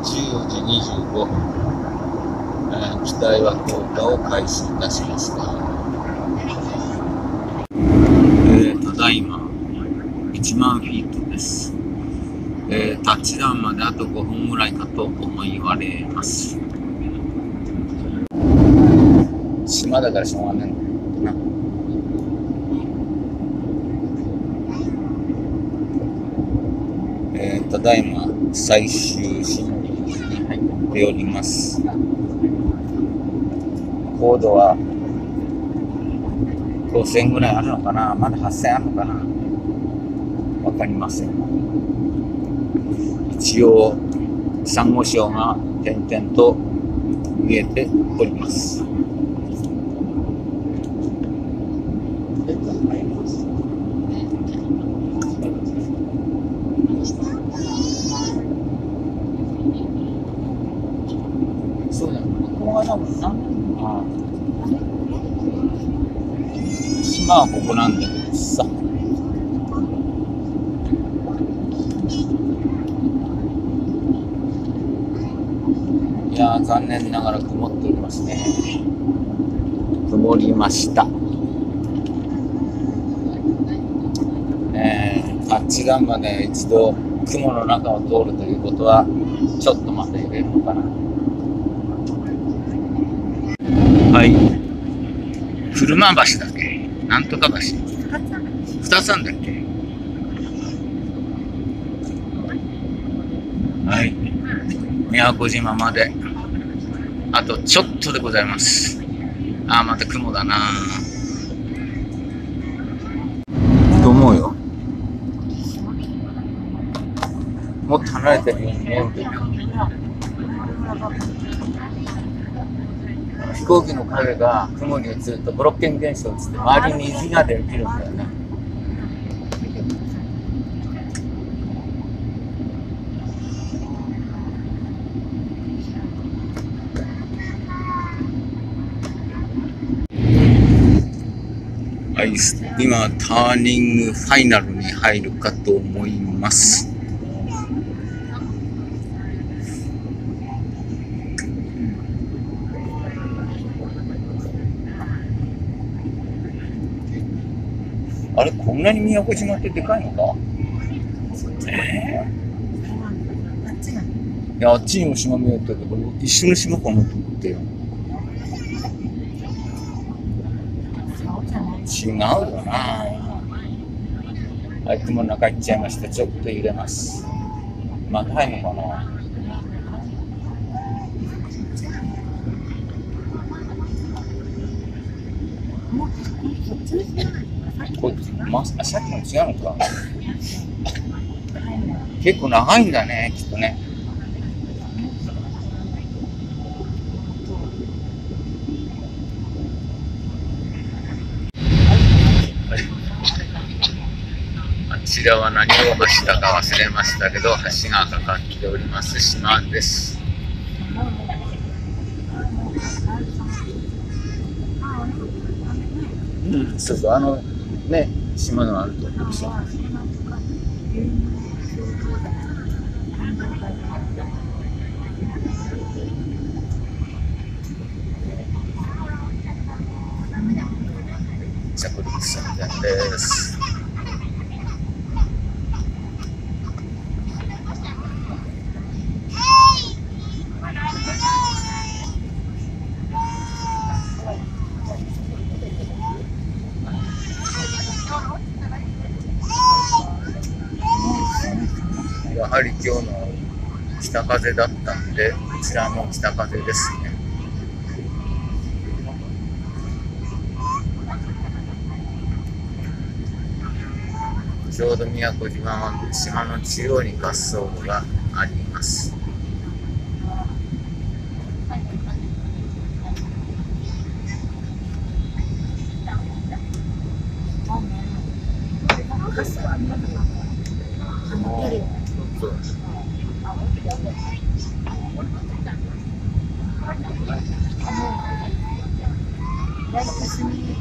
14時25分、機体は降下を開始いたしました。えー、ただいま、1万フィートです。えー、タッチダウンまであと5分ぐらいかと思いわれます。島だからしょうがない。ただいま最終審査っております。高度は5000ぐらいあるのかな？まだ8000あるのかな？わかりません。一応、サンゴ礁が点々と見えております。そうだよ、ここが多分な。あ島はここなんだけどさ。いやー、残念ながら曇っておりますね。曇りました。えー、タッチダウンまで一度雲の中を通るということは、ちょっと待って入れるのかな。はい。車橋だっけ？なんとか橋。二つあんだっけ？はい。宮古島まで、あとちょっとでございます。あー、また雲だなと思うよ。もっと離れてるように見えるけど。飛行機の影が雲に映るとブロッケン現象っつって周りに虹ができるんだよね。はい、今ターニングファイナルに入るかと思います。あれ、こんなに宮古島ってでかいのか？えー、いや、あっちにも島見えたけど、一緒の島かなと思ってよ。違うよなはい、雲の中行っちゃいました。ちょっと揺れます。また入るのかな？これ、ま、さっきの違うのか。結構長いんだね、きっとね。あちらは何を橋だか忘れましたけど、橋がかかっております島です。うん、そうそう、あの、ね、島のあるとこでしょ。着陸寸前です。やはり今日の北風だったんで、こちらも北風ですね。ちょうど宮古島は島の中央に滑走路があります。そうライトスに